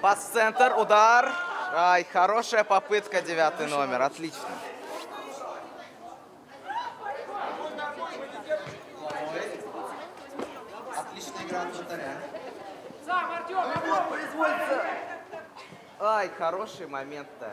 Пас в центр, удар. Ай, хорошая попытка, девятый номер, отлично. Отличная игра от вратаря. Сам, Артем. Ай, хороший момент-то.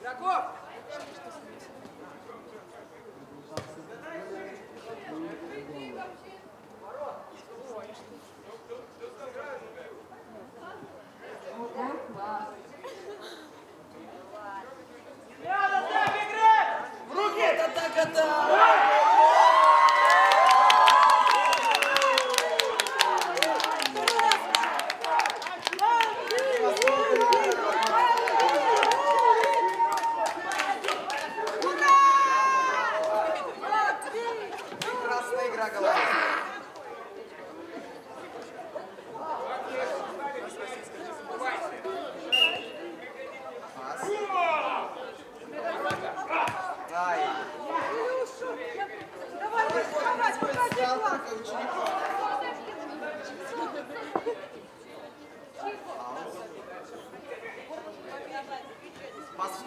Игроков!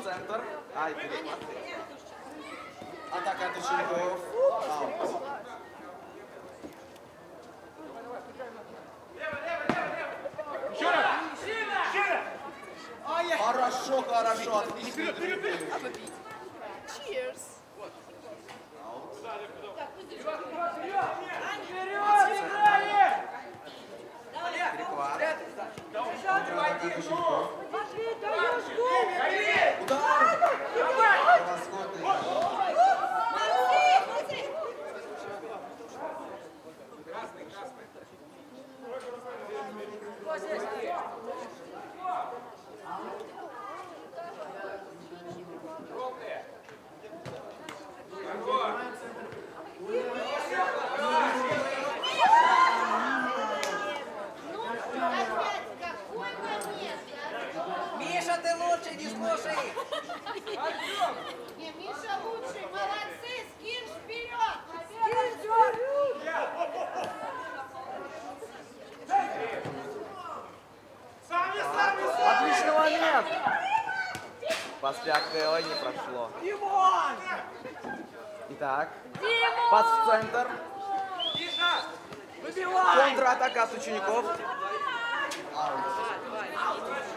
Центр. Ай, перехват. Атака от учеников. Аут. Хорошо, хорошо. Отлично. Вперед, играем! Перехват. Атака от ой, не прошло. Димон! Итак, пас в центр. Выбивай! Контратака от учеников.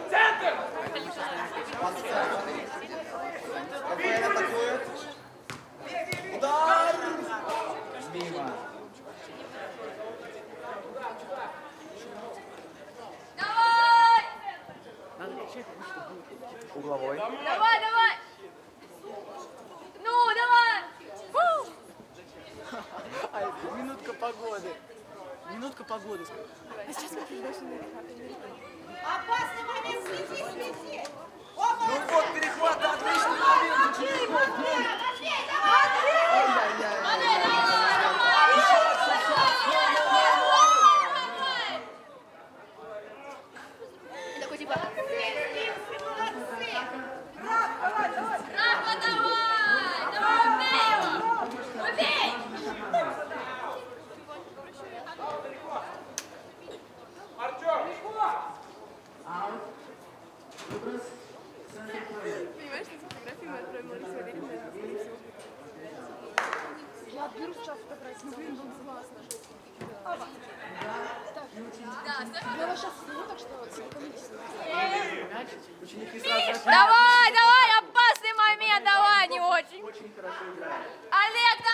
Центр! Пас в центр. КВН атакует. Давай, давай, опасный момент, давай, не очень. Олег,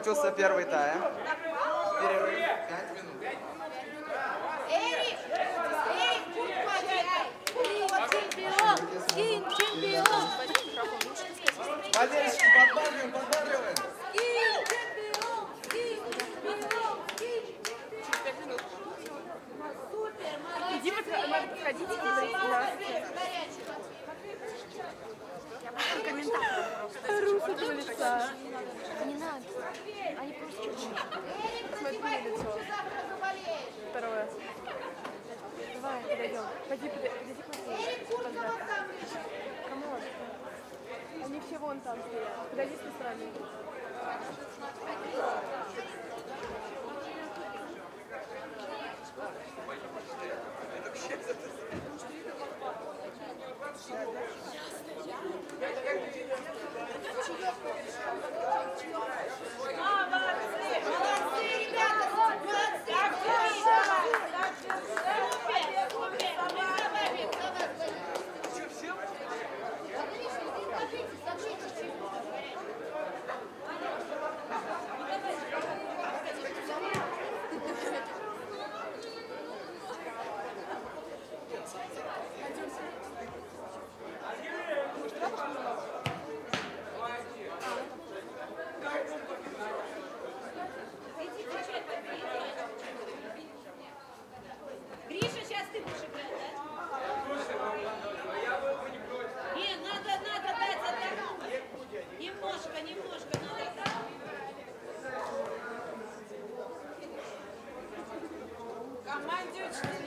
закончился первый тайм. организм сравнивать. Это вообще... Thanks.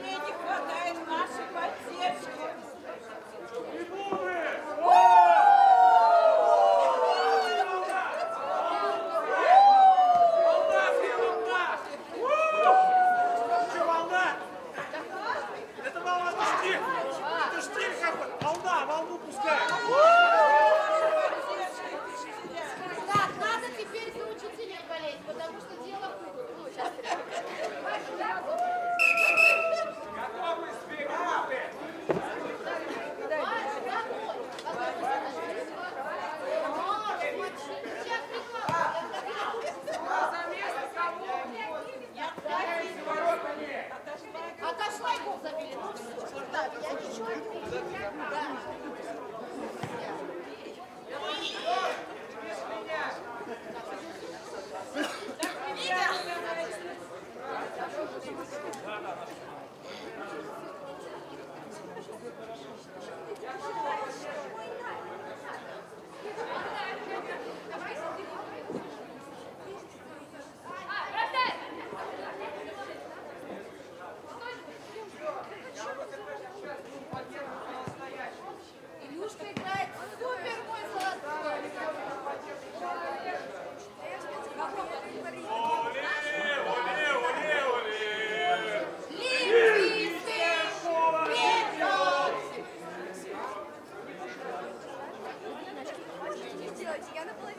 Gianna Polito.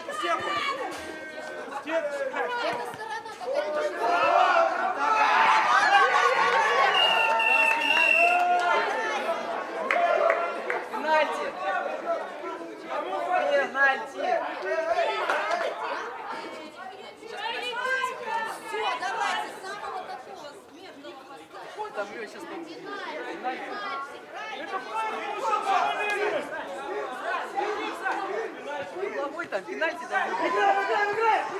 стенку, стенку! Стенку! Пенальти! Пенальти! Все, давайте, самого такого смертного поставим. Там ее сейчас... Пенальти! Пенальти! Такой головой там, пенальти там. Играй, играй, играй!